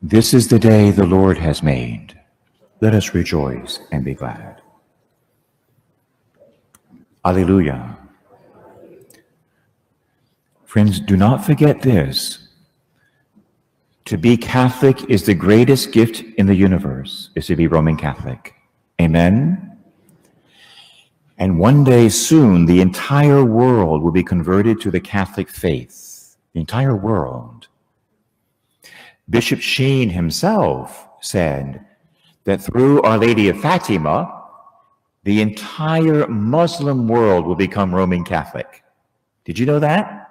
This is the day the Lord has made. Let us rejoice and be glad. Alleluia. Friends, do not forget this. To be Catholic is the greatest gift in the universe, is to be Roman Catholic. Amen? And one day soon, the entire world will be converted to the Catholic faith. The entire world. Bishop Sheen himself said that through Our Lady of Fatima, the entire Muslim world will become Roman Catholic. Did you know that?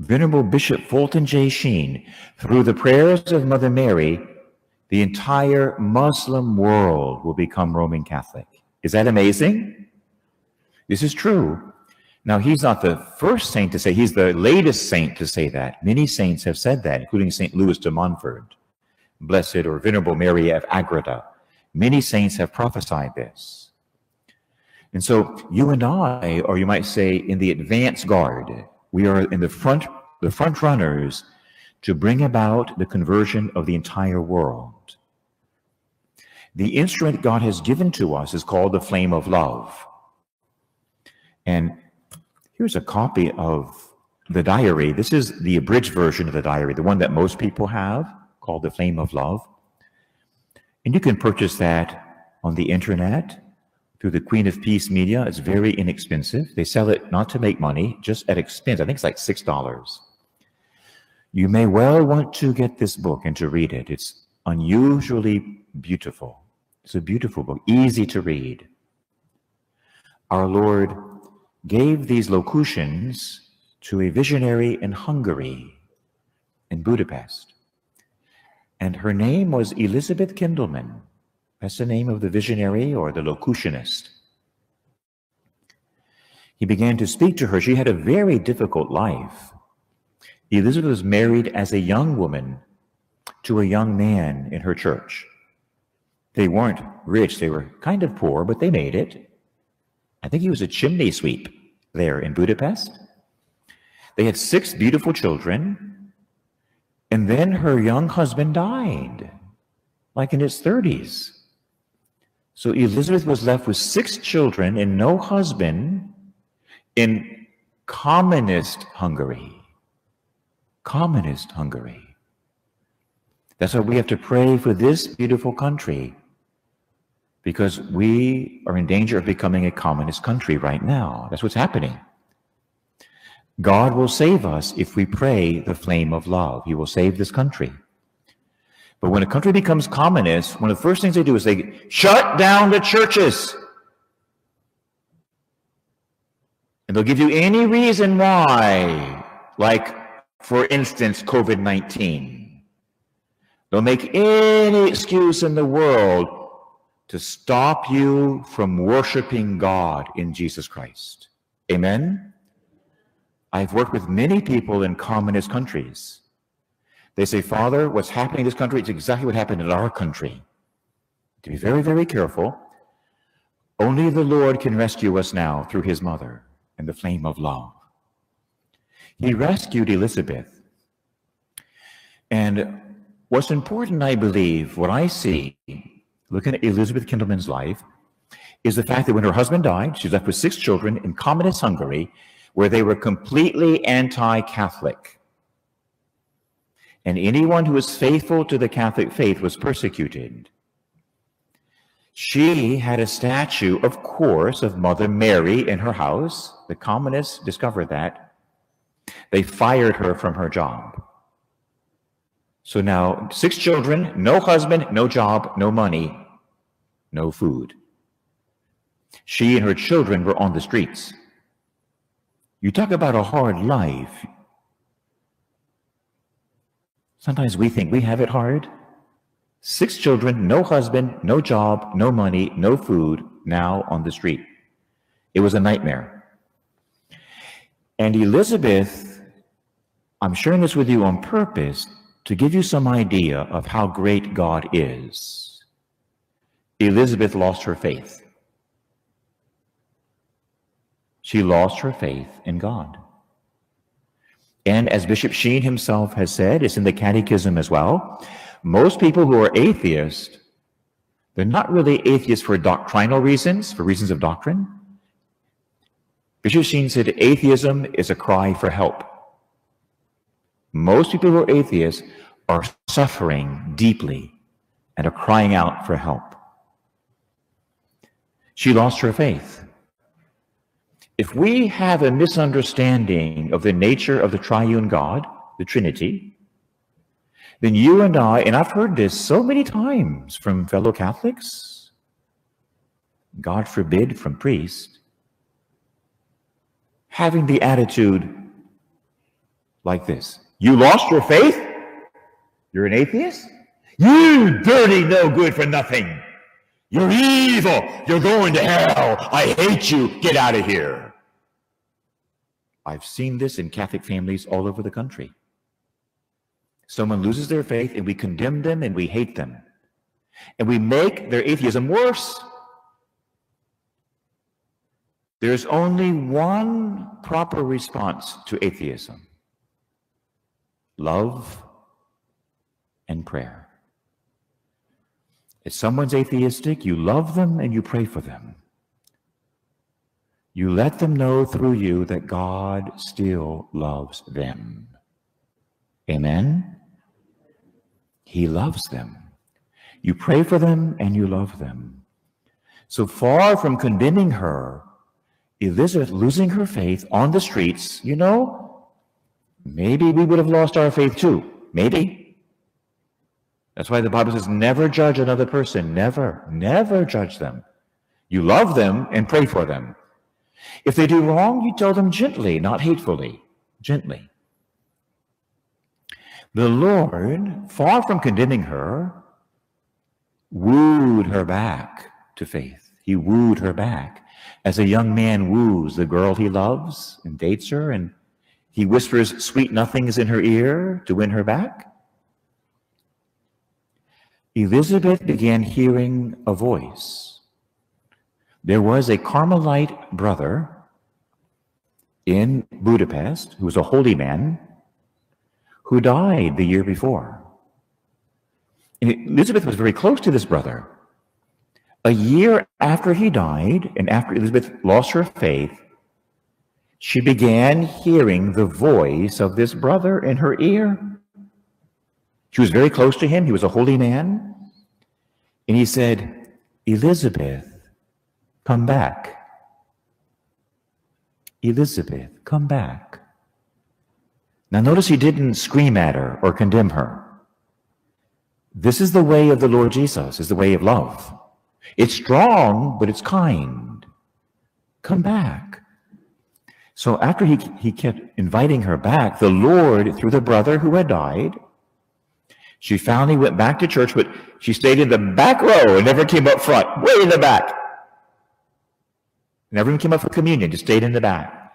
Venerable Bishop Fulton J. Sheen, through the prayers of Mother Mary, the entire Muslim world will become Roman Catholic. Is that amazing? This is true. Now, he's not the first saint to say, he's the latest saint to say that. Many saints have said that, including St. Louis de Montfort, Blessed or Venerable Mary of Agreda. Many saints have prophesied this. And so you and I, or you might say in the advance guard, we are in the front, the front runners to bring about the conversion of the entire world. The instrument God has given to us is called the flame of love. And Here's a copy of the diary. This is the abridged version of the diary, the one that most people have, called The Flame of Love. And you can purchase that on the internet through the Queen of Peace Media. It's very inexpensive. They sell it not to make money, just at expense. I think it's like $6. You may well want to get this book and to read it. It's unusually beautiful. It's a beautiful book, easy to read. Our Lord gave these locutions to a visionary in Hungary, in Budapest. And her name was Elizabeth Kindelman. That's the name of the visionary or the locutionist. He began to speak to her. She had a very difficult life. Elizabeth was married as a young woman to a young man in her church. They weren't rich, they were kind of poor, but they made it. I think he was a chimney sweep there in Budapest. They had six beautiful children, and then her young husband died, like in his 30s. So Elizabeth was left with six children and no husband in communist Hungary. Communist Hungary. That's why we have to pray for this beautiful country because we are in danger of becoming a communist country right now. That's what's happening. God will save us if we pray the flame of love. He will save this country. But when a country becomes communist, one of the first things they do is they shut down the churches. And they'll give you any reason why, like, for instance, COVID 19. They'll make any excuse in the world to stop you from worshiping God in Jesus Christ. Amen? I've worked with many people in communist countries. They say, Father, what's happening in this country is exactly what happened in our country. To be very, very careful. Only the Lord can rescue us now through his mother and the flame of love. He rescued Elizabeth. And what's important, I believe, what I see looking at Elizabeth Kindelman's life, is the fact that when her husband died, she left with six children in communist Hungary, where they were completely anti-Catholic. And anyone who was faithful to the Catholic faith was persecuted. She had a statue, of course, of Mother Mary in her house. The communists discovered that. They fired her from her job. So now, six children, no husband, no job, no money, no food. She and her children were on the streets. You talk about a hard life. Sometimes we think we have it hard. Six children, no husband, no job, no money, no food, now on the street. It was a nightmare. And Elizabeth, I'm sharing this with you on purpose to give you some idea of how great God is. Elizabeth lost her faith. She lost her faith in God. And as Bishop Sheen himself has said, it's in the Catechism as well. Most people who are atheists, they're not really atheists for doctrinal reasons, for reasons of doctrine. Bishop Sheen said atheism is a cry for help. Most people who are atheists are suffering deeply and are crying out for help. She lost her faith. If we have a misunderstanding of the nature of the triune God, the Trinity, then you and I, and I've heard this so many times from fellow Catholics, God forbid from priests, having the attitude like this You lost your faith? You're an atheist? You dirty, no good for nothing. You're evil. You're going to hell. I hate you. Get out of here. I've seen this in Catholic families all over the country. Someone loses their faith and we condemn them and we hate them. And we make their atheism worse. There's only one proper response to atheism love and prayer. If someone's atheistic, you love them and you pray for them. You let them know through you that God still loves them. Amen? He loves them. You pray for them and you love them. So far from condemning her, Elizabeth losing her faith on the streets, you know, maybe we would have lost our faith too. Maybe. That's why the Bible says never judge another person. Never, never judge them. You love them and pray for them. If they do wrong, you tell them gently, not hatefully, gently. The Lord, far from condemning her, wooed her back to faith. He wooed her back as a young man woos the girl he loves and dates her, and he whispers sweet nothings in her ear to win her back. Elizabeth began hearing a voice there was a Carmelite brother in Budapest who was a holy man who died the year before. And Elizabeth was very close to this brother. A year after he died, and after Elizabeth lost her faith, she began hearing the voice of this brother in her ear. She was very close to him. He was a holy man. And he said, Elizabeth, Come back. Elizabeth, come back. Now notice he didn't scream at her or condemn her. This is the way of the Lord Jesus, is the way of love. It's strong, but it's kind. Come back. So after he, he kept inviting her back, the Lord, through the brother who had died, she finally went back to church, but she stayed in the back row and never came up front, way in the back. And everyone came up for communion, just stayed in the back.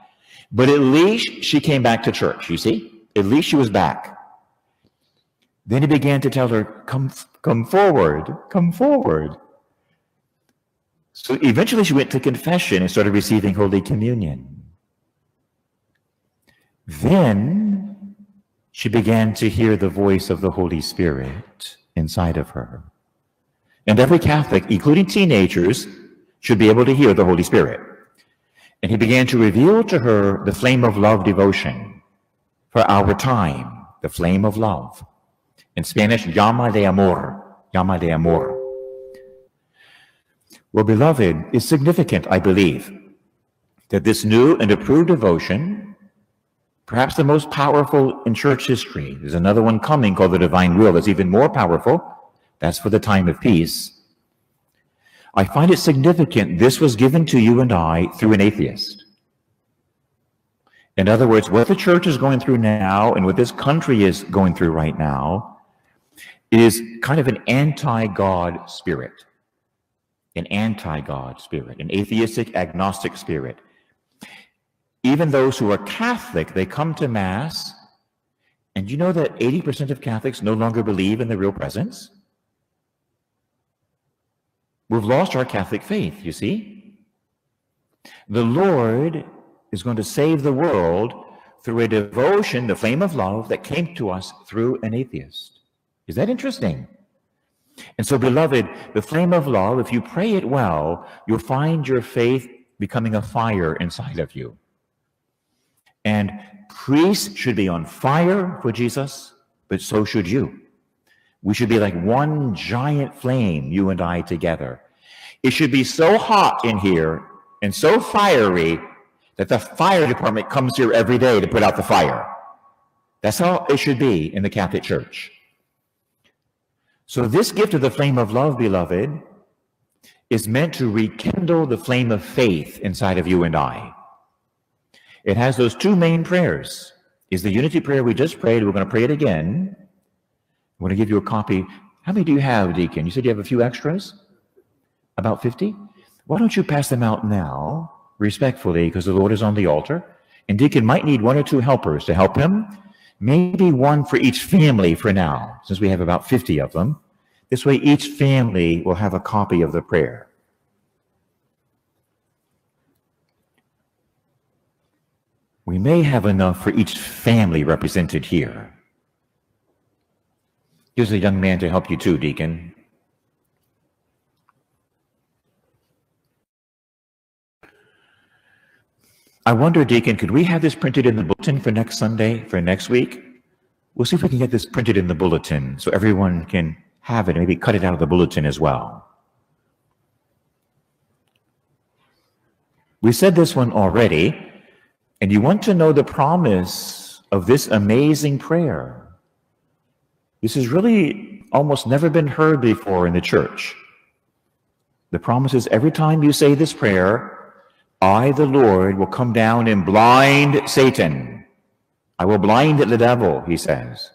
But at least she came back to church, you see? At least she was back. Then he began to tell her, come, come forward, come forward. So eventually she went to confession and started receiving Holy Communion. Then she began to hear the voice of the Holy Spirit inside of her. And every Catholic, including teenagers, should be able to hear the Holy Spirit. And he began to reveal to her the flame of love devotion for our time, the flame of love. In Spanish, llama de amor, llama de amor. Well, beloved, it's significant, I believe, that this new and approved devotion, perhaps the most powerful in church history, there's another one coming called the divine will that's even more powerful. That's for the time of peace. I find it significant this was given to you and I through an atheist. In other words, what the church is going through now and what this country is going through right now is kind of an anti-God spirit. An anti-God spirit, an atheistic, agnostic spirit. Even those who are Catholic, they come to Mass, and you know that 80% of Catholics no longer believe in the real presence? We've lost our Catholic faith, you see. The Lord is going to save the world through a devotion, the flame of love, that came to us through an atheist. Is that interesting? And so, beloved, the flame of love, if you pray it well, you'll find your faith becoming a fire inside of you. And priests should be on fire for Jesus, but so should you. We should be like one giant flame, you and I together. It should be so hot in here and so fiery that the fire department comes here every day to put out the fire. That's how it should be in the Catholic Church. So this gift of the flame of love, beloved, is meant to rekindle the flame of faith inside of you and I. It has those two main prayers. Is the unity prayer we just prayed. We're going to pray it again. I'm going to give you a copy. How many do you have, Deacon? You said you have a few extras? About 50? Why don't you pass them out now, respectfully, because the Lord is on the altar? And Deacon might need one or two helpers to help him maybe one for each family for now, since we have about 50 of them. This way, each family will have a copy of the prayer. We may have enough for each family represented here. Here's a young man to help you too, Deacon. I wonder, Deacon, could we have this printed in the bulletin for next Sunday, for next week? We'll see if we can get this printed in the bulletin so everyone can have it maybe cut it out of the bulletin as well. We said this one already, and you want to know the promise of this amazing prayer. This has really almost never been heard before in the church. The promise is every time you say this prayer, I, the Lord, will come down and blind Satan. I will blind the devil, he says.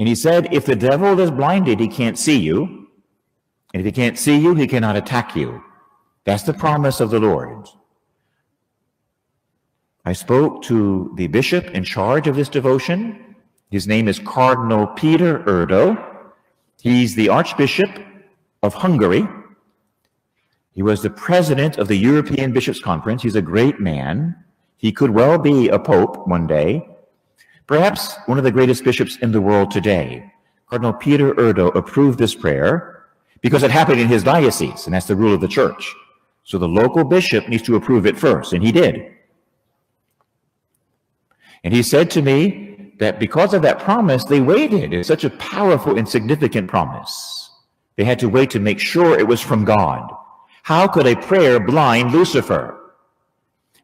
And he said, if the devil is blinded, he can't see you. And if he can't see you, he cannot attack you. That's the promise of the Lord. I spoke to the bishop in charge of this devotion. His name is Cardinal Peter Erdo. He's the Archbishop of Hungary. He was the president of the European Bishops' Conference. He's a great man. He could well be a pope one day, perhaps one of the greatest bishops in the world today. Cardinal Peter Erdo approved this prayer because it happened in his diocese, and that's the rule of the church. So the local bishop needs to approve it first, and he did. And he said to me that because of that promise, they waited. It's such a powerful and significant promise. They had to wait to make sure it was from God. How could a prayer blind Lucifer?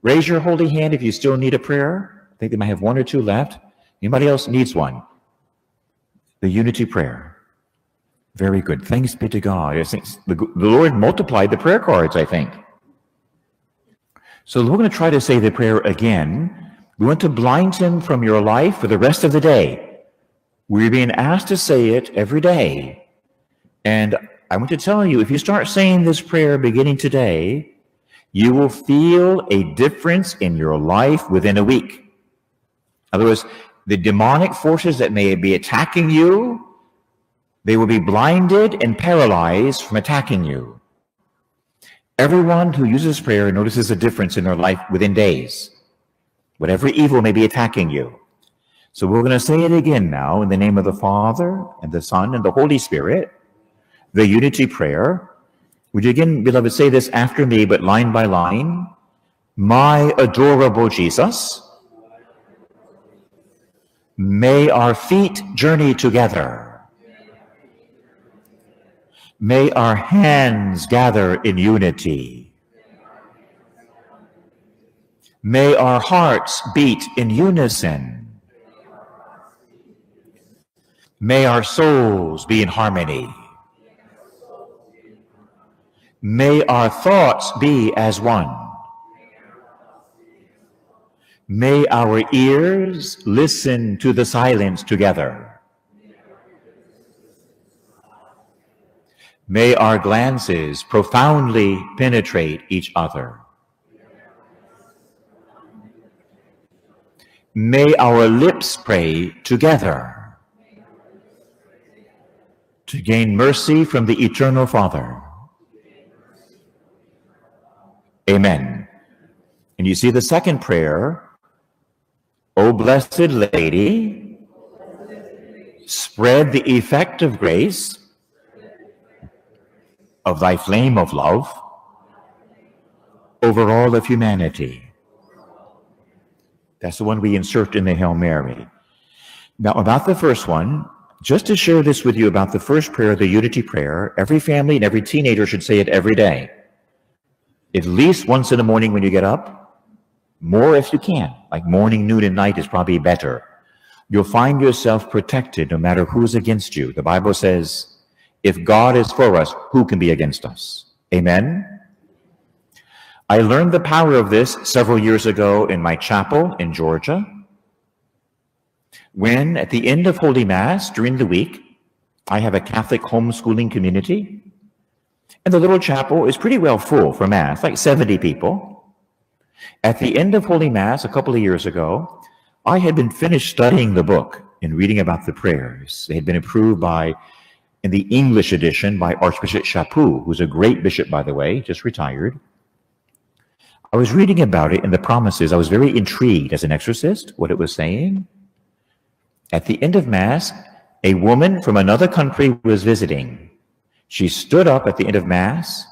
Raise your holy hand if you still need a prayer. I think they might have one or two left. Anybody else needs one? The unity prayer. Very good. Thanks be to God. The, the Lord multiplied the prayer cards, I think. So we're going to try to say the prayer again. We want to blind him from your life for the rest of the day. We're being asked to say it every day. And I want to tell you, if you start saying this prayer beginning today, you will feel a difference in your life within a week. In other words, the demonic forces that may be attacking you, they will be blinded and paralyzed from attacking you. Everyone who uses prayer notices a difference in their life within days. Whatever evil may be attacking you. So we're going to say it again now in the name of the Father and the Son and the Holy Spirit the unity prayer. Would you again, beloved, say this after me, but line by line? My adorable Jesus, may our feet journey together. May our hands gather in unity. May our hearts beat in unison. May our souls be in harmony. May our thoughts be as one. May our ears listen to the silence together. May our glances profoundly penetrate each other. May our lips pray together to gain mercy from the eternal Father. Amen. And you see the second prayer O blessed Lady, spread the effect of grace of thy flame of love over all of humanity. That's the one we insert in the Hail Mary. Now, about the first one, just to share this with you about the first prayer, the unity prayer, every family and every teenager should say it every day. At least once in the morning when you get up, more if you can, like morning, noon, and night is probably better. You'll find yourself protected no matter who's against you. The Bible says, if God is for us, who can be against us? Amen? I learned the power of this several years ago in my chapel in Georgia, when at the end of Holy Mass during the week, I have a Catholic homeschooling community, and the little chapel is pretty well full for Mass, like 70 people. At the end of Holy Mass a couple of years ago, I had been finished studying the book and reading about the prayers. They had been approved by, in the English edition, by Archbishop Chaput, who's a great bishop, by the way, just retired. I was reading about it in the promises. I was very intrigued as an exorcist, what it was saying. At the end of Mass, a woman from another country was visiting. She stood up at the end of Mass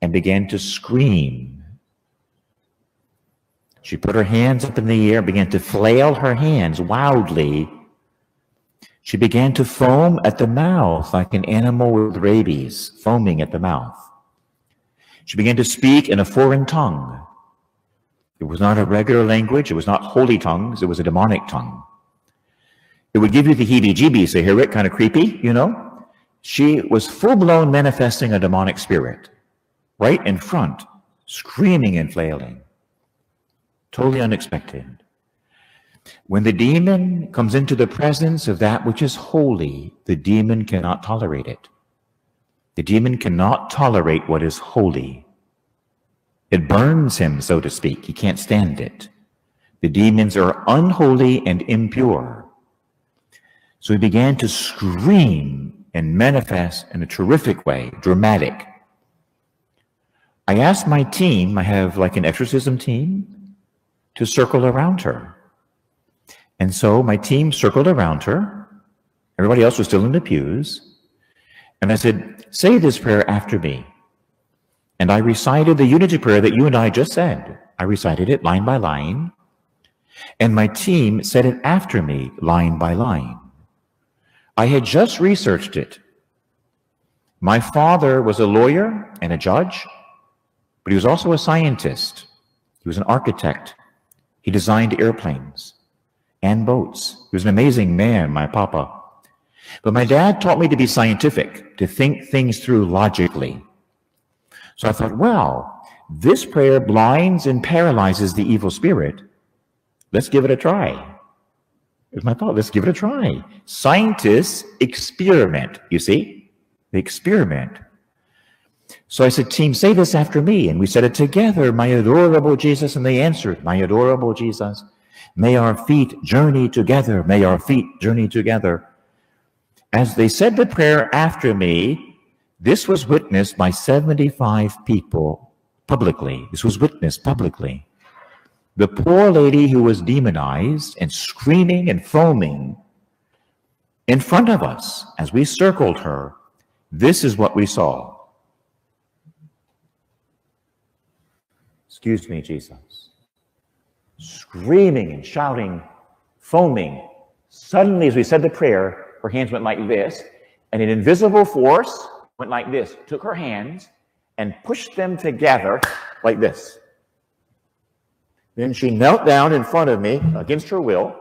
and began to scream she put her hands up in the air, began to flail her hands wildly. She began to foam at the mouth like an animal with rabies, foaming at the mouth. She began to speak in a foreign tongue. It was not a regular language. It was not holy tongues. It was a demonic tongue. It would give you the heebie-jeebies to hear it, kind of creepy, you know. She was full-blown manifesting a demonic spirit right in front, screaming and flailing. Totally unexpected. When the demon comes into the presence of that which is holy, the demon cannot tolerate it. The demon cannot tolerate what is holy. It burns him, so to speak. He can't stand it. The demons are unholy and impure. So he began to scream and manifest in a terrific way, dramatic. I asked my team, I have like an exorcism team, to circle around her. And so my team circled around her. Everybody else was still in the pews. And I said, say this prayer after me. And I recited the unity prayer that you and I just said. I recited it line by line. And my team said it after me, line by line. I had just researched it. My father was a lawyer and a judge, but he was also a scientist. He was an architect. He designed airplanes and boats. He was an amazing man, my papa. But my dad taught me to be scientific, to think things through logically. So I thought, well, this prayer blinds and paralyzes the evil spirit. Let's give it a try. It was my thought. Let's give it a try. Scientists experiment, you see? They experiment. So I said, team, say this after me. And we said it together, my adorable Jesus. And they answered, my adorable Jesus. May our feet journey together. May our feet journey together. As they said the prayer after me, this was witnessed by 75 people publicly. This was witnessed publicly. The poor lady who was demonized and screaming and foaming in front of us as we circled her, this is what we saw. Excuse me, Jesus. Screaming and shouting, foaming. Suddenly, as we said the prayer, her hands went like this, and an invisible force went like this, took her hands and pushed them together like this. Then she knelt down in front of me against her will.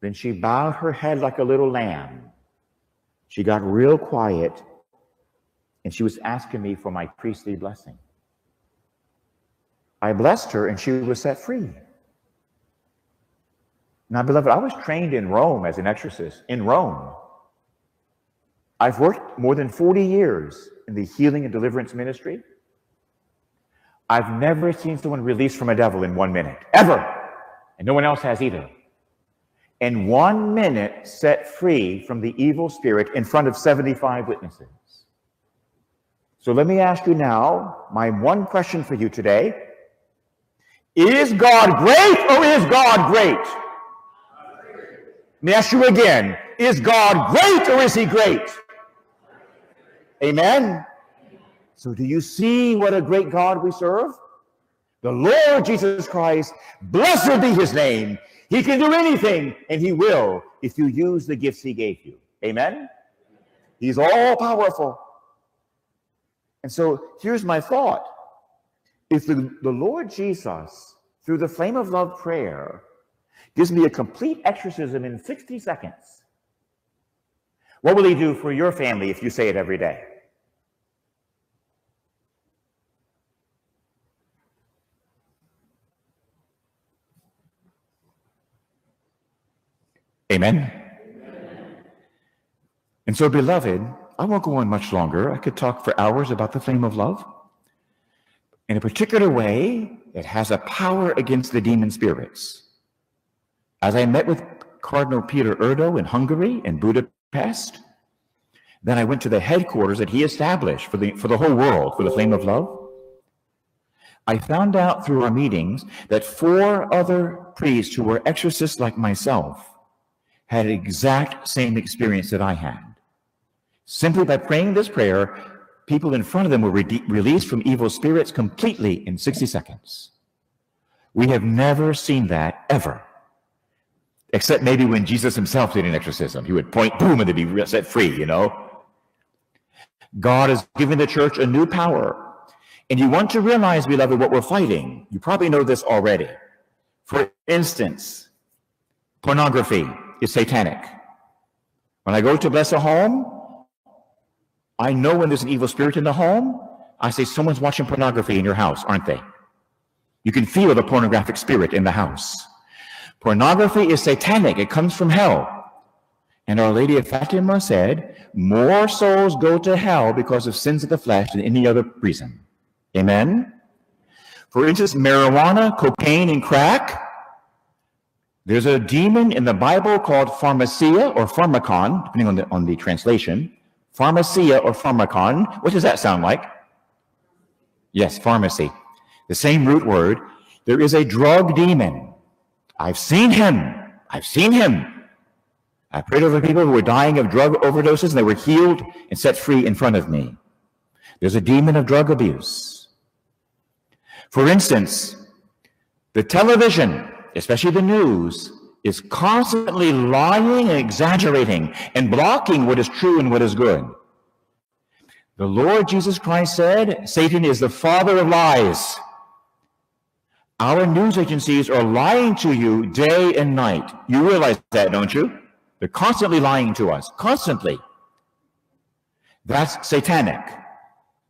Then she bowed her head like a little lamb. She got real quiet and she was asking me for my priestly blessing. I blessed her and she was set free. Now, beloved, I was trained in Rome as an exorcist, in Rome. I've worked more than 40 years in the healing and deliverance ministry. I've never seen someone released from a devil in one minute, ever. And no one else has either. In one minute, set free from the evil spirit in front of 75 witnesses. So let me ask you now, my one question for you today is God great or is God great? Let me ask you again Is God great or is he great? Amen. So, do you see what a great God we serve? The Lord Jesus Christ, blessed be his name. He can do anything, and he will if you use the gifts he gave you. Amen? He's all powerful. And so here's my thought. If the, the Lord Jesus, through the flame of love prayer, gives me a complete exorcism in 60 seconds, what will he do for your family if you say it every day? Amen. And so, beloved, I won't go on much longer. I could talk for hours about the flame of love. In a particular way, it has a power against the demon spirits. As I met with Cardinal Peter Erdo in Hungary in Budapest, then I went to the headquarters that he established for the, for the whole world, for the flame of love. I found out through our meetings that four other priests who were exorcists like myself had exact same experience that I had. Simply by praying this prayer, people in front of them were re- released from evil spirits completely in 60 seconds. We have never seen that ever. Except maybe when Jesus himself did an exorcism. He would point, boom, and they'd be set free, you know? God has given the church a new power. And you want to realize, beloved, what we're fighting. You probably know this already. For instance, pornography is satanic. When I go to bless a home, I know when there's an evil spirit in the home. I say, someone's watching pornography in your house, aren't they? You can feel the pornographic spirit in the house. Pornography is satanic. It comes from hell. And Our Lady of Fatima said, more souls go to hell because of sins of the flesh than any other reason. Amen? For instance, marijuana, cocaine, and crack there's a demon in the Bible called pharmacia or pharmacon, depending on the, on the translation. Pharmacia or pharmacon. What does that sound like? Yes, pharmacy. The same root word. There is a drug demon. I've seen him. I've seen him. I prayed over people who were dying of drug overdoses and they were healed and set free in front of me. There's a demon of drug abuse. For instance, the television especially the news, is constantly lying and exaggerating and blocking what is true and what is good. The Lord Jesus Christ said, Satan is the father of lies. Our news agencies are lying to you day and night. You realize that, don't you? They're constantly lying to us, constantly. That's satanic.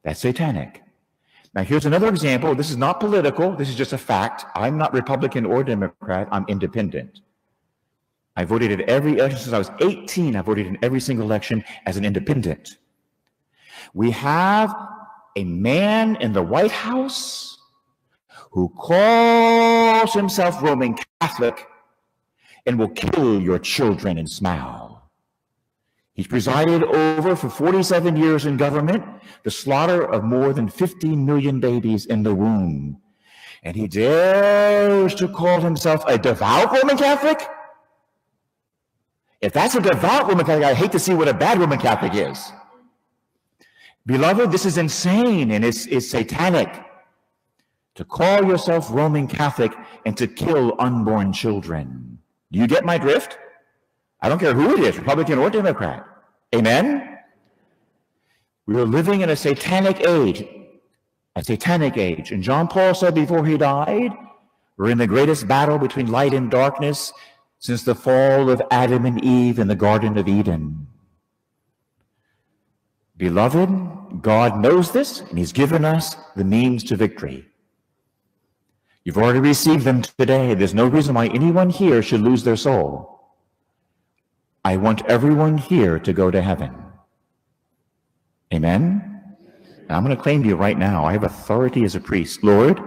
That's satanic. Now, here's another example. This is not political. This is just a fact. I'm not Republican or Democrat. I'm independent. I voted at every election since I was 18. I voted in every single election as an independent. We have a man in the White House who calls himself Roman Catholic and will kill your children and smile. He's presided over for 47 years in government the slaughter of more than 50 million babies in the womb. And he dares to call himself a devout Roman Catholic? If that's a devout Roman Catholic, I hate to see what a bad Roman Catholic is. Beloved, this is insane and it's, it's satanic to call yourself Roman Catholic and to kill unborn children. Do you get my drift? I don't care who it is, Republican or Democrat. Amen? We are living in a satanic age, a satanic age. And John Paul said before he died, we're in the greatest battle between light and darkness since the fall of Adam and Eve in the Garden of Eden. Beloved, God knows this, and He's given us the means to victory. You've already received them today. There's no reason why anyone here should lose their soul. I want everyone here to go to heaven. Amen? I'm going to claim you right now, I have authority as a priest. Lord,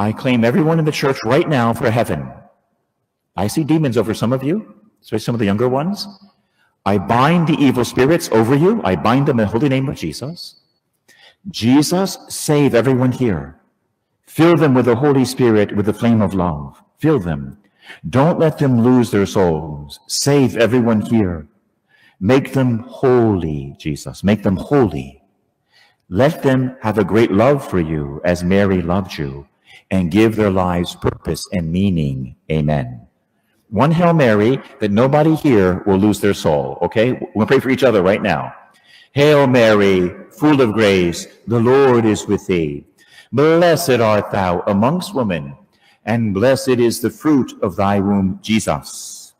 I claim everyone in the church right now for heaven. I see demons over some of you, especially some of the younger ones. I bind the evil spirits over you. I bind them in the holy name of Jesus. Jesus, save everyone here. Fill them with the Holy Spirit, with the flame of love. Fill them. Don't let them lose their souls. Save everyone here. Make them holy, Jesus. Make them holy. Let them have a great love for you as Mary loved you and give their lives purpose and meaning. Amen. One Hail Mary that nobody here will lose their soul. Okay? To pray for each other right now. Hail Mary, full of grace, the Lord is with thee. Blessed art thou amongst women, and blessed is the fruit of thy womb, Jesus.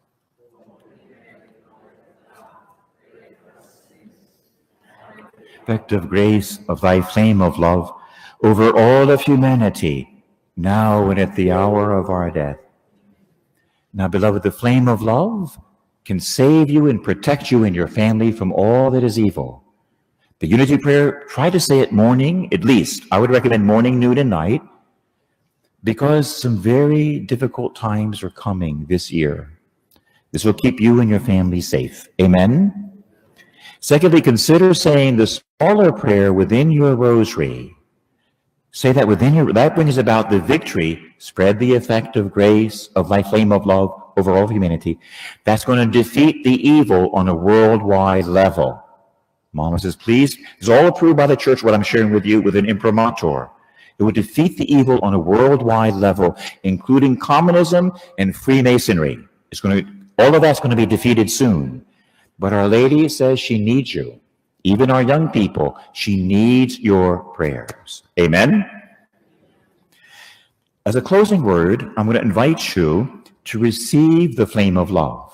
Effect of grace of thy flame of love over all of humanity, now and at the hour of our death. Now, beloved, the flame of love can save you and protect you and your family from all that is evil. The unity prayer, try to say it morning, at least. I would recommend morning, noon, and night, because some very difficult times are coming this year. This will keep you and your family safe. Amen. Secondly, consider saying the smaller prayer within your rosary. Say that within your, that brings about the victory, spread the effect of grace, of thy flame of love over all humanity. That's going to defeat the evil on a worldwide level. Mama says, please, it's all approved by the church, what I'm sharing with you with an imprimatur. It would defeat the evil on a worldwide level, including communism and Freemasonry. It's going to, all of that's going to be defeated soon. But Our Lady says she needs you. Even our young people, she needs your prayers. Amen? As a closing word, I'm going to invite you to receive the flame of love.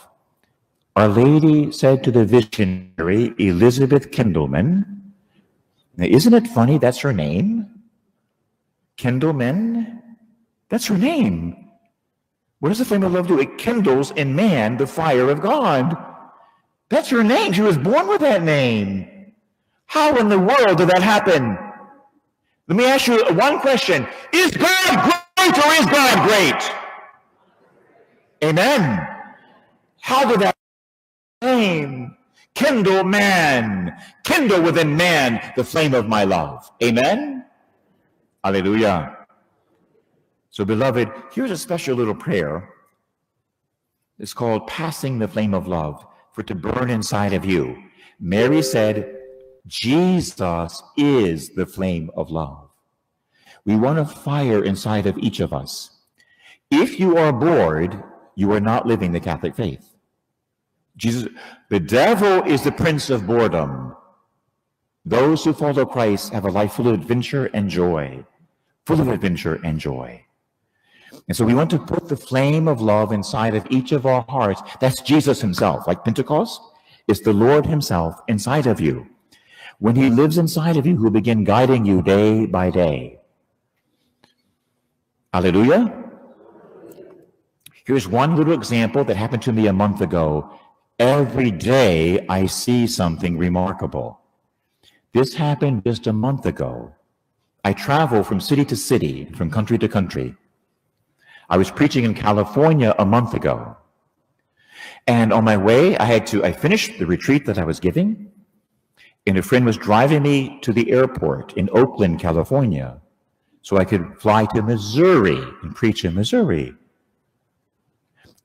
Our Lady said to the visionary Elizabeth Kindleman, now isn't it funny that's her name? Kindleman? That's her name. What does the flame of love do? It kindles in man the fire of God. That's her name. She was born with that name. How in the world did that happen? Let me ask you one question. Is God great or is God great? Amen. How did that flame kindle man, kindle within man the flame of my love. Amen? Hallelujah. So, beloved, here's a special little prayer. It's called Passing the Flame of Love for it to burn inside of you. Mary said, Jesus is the flame of love. We want a fire inside of each of us. If you are bored, you are not living the Catholic faith. Jesus, the devil is the prince of boredom. Those who follow Christ have a life full of adventure and joy, full of adventure and joy. And so we want to put the flame of love inside of each of our hearts. That's Jesus himself. Like Pentecost, it's the Lord himself inside of you. When he lives inside of you, he'll begin guiding you day by day. Hallelujah. Here's one little example that happened to me a month ago Every day I see something remarkable. This happened just a month ago. I travel from city to city, from country to country. I was preaching in California a month ago. And on my way, I had to, I finished the retreat that I was giving, and a friend was driving me to the airport in Oakland, California, so I could fly to Missouri and preach in Missouri.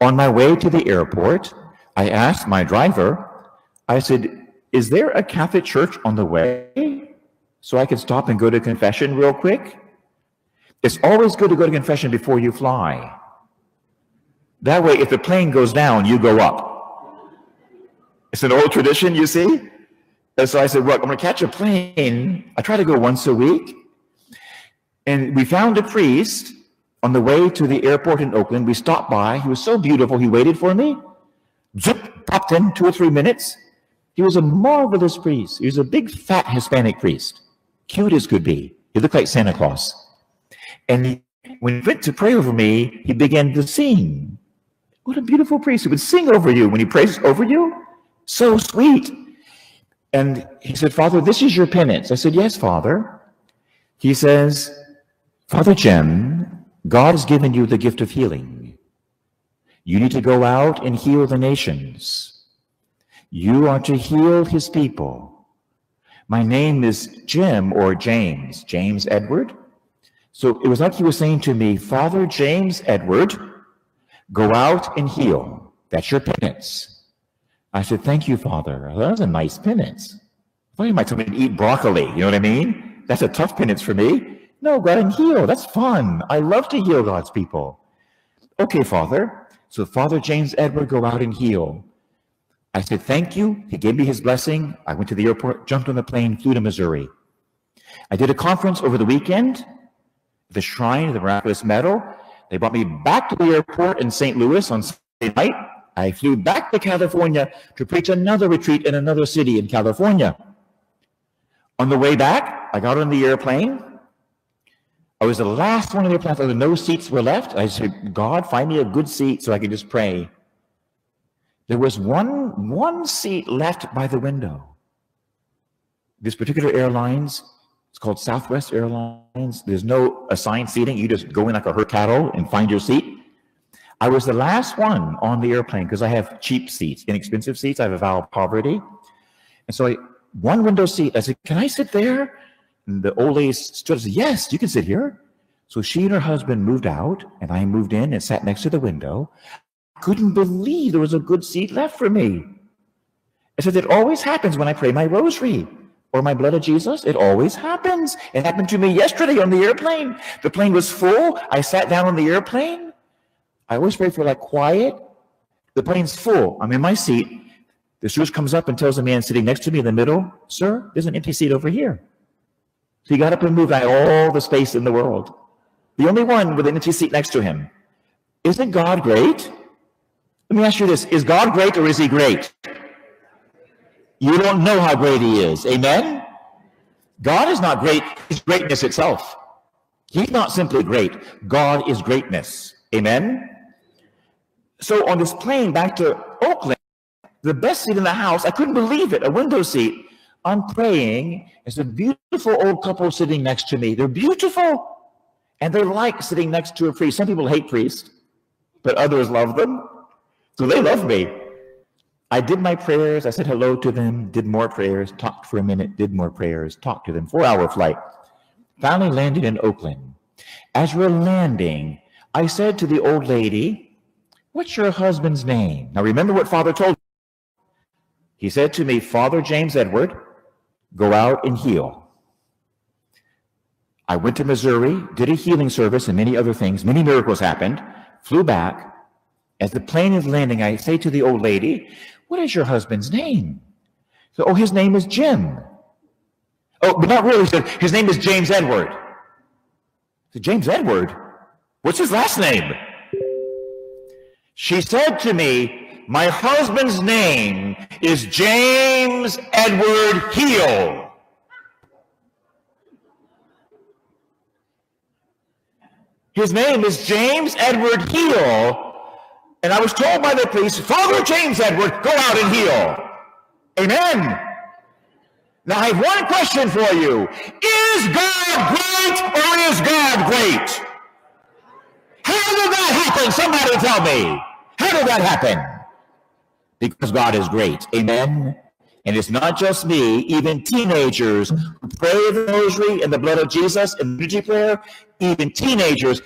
On my way to the airport, I asked my driver, I said, is there a Catholic church on the way so I could stop and go to confession real quick? It's always good to go to confession before you fly. That way, if the plane goes down, you go up. It's an old tradition, you see? And so I said, well, I'm going to catch a plane. I try to go once a week. And we found a priest on the way to the airport in Oakland. We stopped by. He was so beautiful. He waited for me zip, popped in two or three minutes. He was a marvelous priest. He was a big, fat Hispanic priest, cute as could be. He looked like Santa Claus. And he, when he went to pray over me, he began to sing. What a beautiful priest. He would sing over you when he prays over you. So sweet. And he said, Father, this is your penance. I said, Yes, Father. He says, Father Jim, God has given you the gift of healing. You need to go out and heal the nations. You are to heal his people. My name is Jim or James, James Edward. So it was like he was saying to me, Father James Edward, Go out and heal. That's your penance. I said, Thank you, Father. That was a nice penance. I thought you might tell me to eat broccoli. You know what I mean? That's a tough penance for me. No, go out and heal. That's fun. I love to heal God's people. Okay, Father. So Father James Edward, go out and heal. I said, thank you. He gave me his blessing. I went to the airport, jumped on the plane, flew to Missouri. I did a conference over the weekend, the Shrine the Miraculous Medal. They brought me back to the airport in St. Louis on Sunday night. I flew back to California to preach another retreat in another city in California. On the way back, I got on the airplane. I was the last one on the airplane. No seats were left. I said, God, find me a good seat so I can just pray. There was one, one seat left by the window. This particular airlines, it's called Southwest Airlines. There's no assigned seating. You just go in like a herd cattle and find your seat. I was the last one on the airplane because I have cheap seats, inexpensive seats. I have a vow of poverty. And so I, one window seat, I said, can I sit there? And the old lady stood and said, yes, you can sit here. So she and her husband moved out and I moved in and sat next to the window couldn't believe there was a good seat left for me. I said, it always happens when I pray my rosary or my blood of Jesus. It always happens. It happened to me yesterday on the airplane. The plane was full. I sat down on the airplane. I always pray for like quiet. The plane's full. I'm in my seat. The steward comes up and tells the man sitting next to me in the middle, sir, there's an empty seat over here. So he got up and moved out all the space in the world. The only one with an empty seat next to him. Isn't God great? Let me ask you this Is God great or is he great? You don't know how great he is. Amen? God is not great, he's greatness itself. He's not simply great, God is greatness. Amen? So on this plane back to Oakland, the best seat in the house, I couldn't believe it, a window seat. I'm praying. There's a beautiful old couple sitting next to me. They're beautiful. And they're like sitting next to a priest. Some people hate priests, but others love them. So they love me. I did my prayers. I said hello to them, did more prayers, talked for a minute, did more prayers, talked to them. Four hour flight. Finally landed in Oakland. As we're landing, I said to the old lady, What's your husband's name? Now remember what Father told me. He said to me, Father James Edward, go out and heal. I went to Missouri, did a healing service and many other things. Many miracles happened, flew back, as the plane is landing, I say to the old lady, What is your husband's name? So, oh, his name is Jim. Oh, but not really. His name is James Edward. Said, James Edward? What's his last name? She said to me, My husband's name is James Edward Heal. His name is James Edward Heal, and I was told by the priest, Father James Edward, go out and heal. Amen. Now I have one question for you. Is God great or is God great? How did that happen? Somebody tell me. How did that happen? Because God is great. Amen. And it's not just me, even teenagers who pray the rosary and the blood of Jesus in the prayer, even teenagers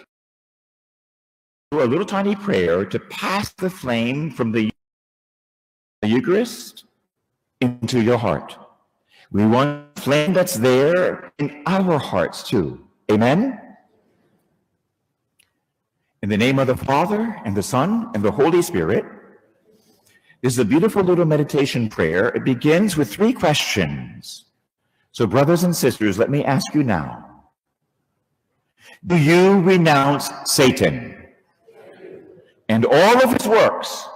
do a little tiny prayer to pass the flame from the Eucharist into your heart. We want flame that's there in our hearts too. Amen? In the name of the Father, and the Son, and the Holy Spirit, is the beautiful little meditation prayer. It begins with three questions. So, brothers and sisters, let me ask you now Do you renounce Satan? and all of his works,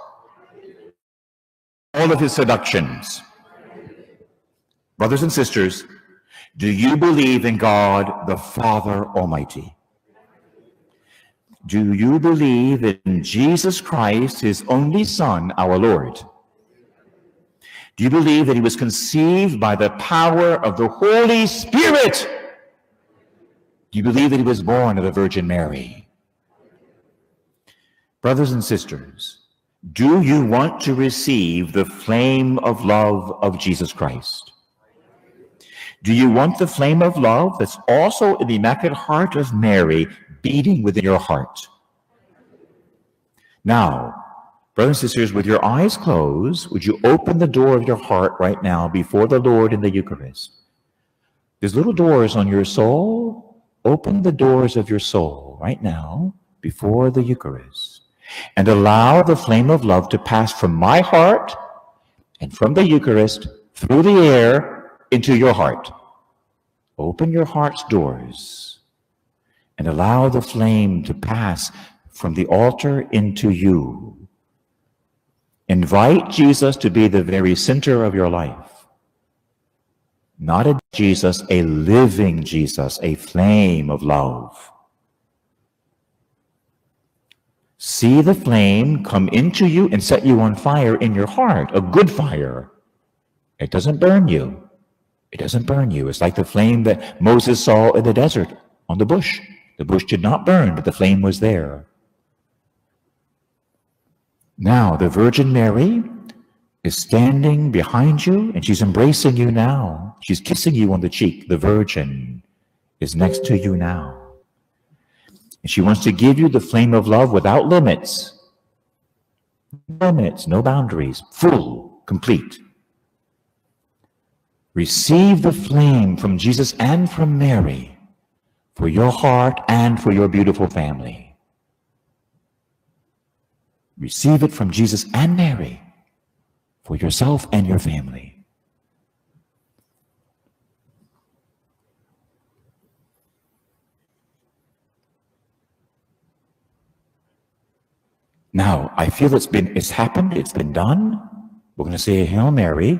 all of his seductions. Brothers and sisters, do you believe in God the Father Almighty? Do you believe in Jesus Christ, his only Son, our Lord? Do you believe that he was conceived by the power of the Holy Spirit? Do you believe that he was born of the Virgin Mary? Brothers and sisters, do you want to receive the flame of love of Jesus Christ? Do you want the flame of love that's also in the Immaculate Heart of Mary beating within your heart? Now, brothers and sisters, with your eyes closed, would you open the door of your heart right now before the Lord in the Eucharist? There's little doors on your soul. Open the doors of your soul right now before the Eucharist and allow the flame of love to pass from my heart and from the Eucharist through the air into your heart. Open your heart's doors and allow the flame to pass from the altar into you. Invite Jesus to be the very center of your life. Not a Jesus, a living Jesus, a flame of love. See the flame come into you and set you on fire in your heart, a good fire. It doesn't burn you. It doesn't burn you. It's like the flame that Moses saw in the desert on the bush. The bush did not burn, but the flame was there. Now, the Virgin Mary is standing behind you and she's embracing you now. She's kissing you on the cheek. The Virgin is next to you now. And she wants to give you the flame of love without limits. No limits, no boundaries, full, complete. Receive the flame from Jesus and from Mary for your heart and for your beautiful family. Receive it from Jesus and Mary for yourself and your family. Now, I feel it's been, it's happened, it's been done. We're going to say Hail Mary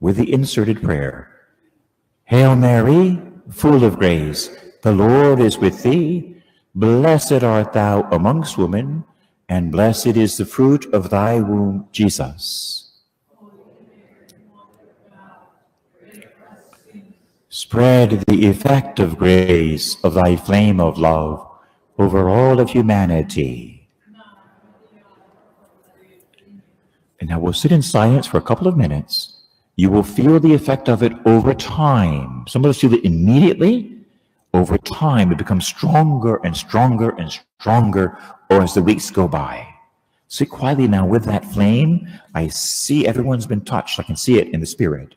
with the inserted prayer. Hail Mary, full of grace, the Lord is with thee. Blessed art thou amongst women, and blessed is the fruit of thy womb, Jesus. Spread the effect of grace of thy flame of love over all of humanity. And now we'll sit in silence for a couple of minutes. You will feel the effect of it over time. Some of us feel it immediately. Over time, it becomes stronger and stronger and stronger, or as the weeks go by. Sit quietly now with that flame. I see everyone's been touched. I can see it in the spirit.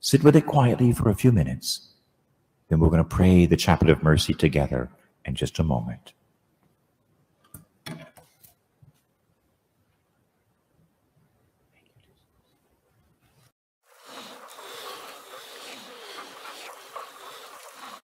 Sit with it quietly for a few minutes. Then we're going to pray the chaplet of mercy together in just a moment.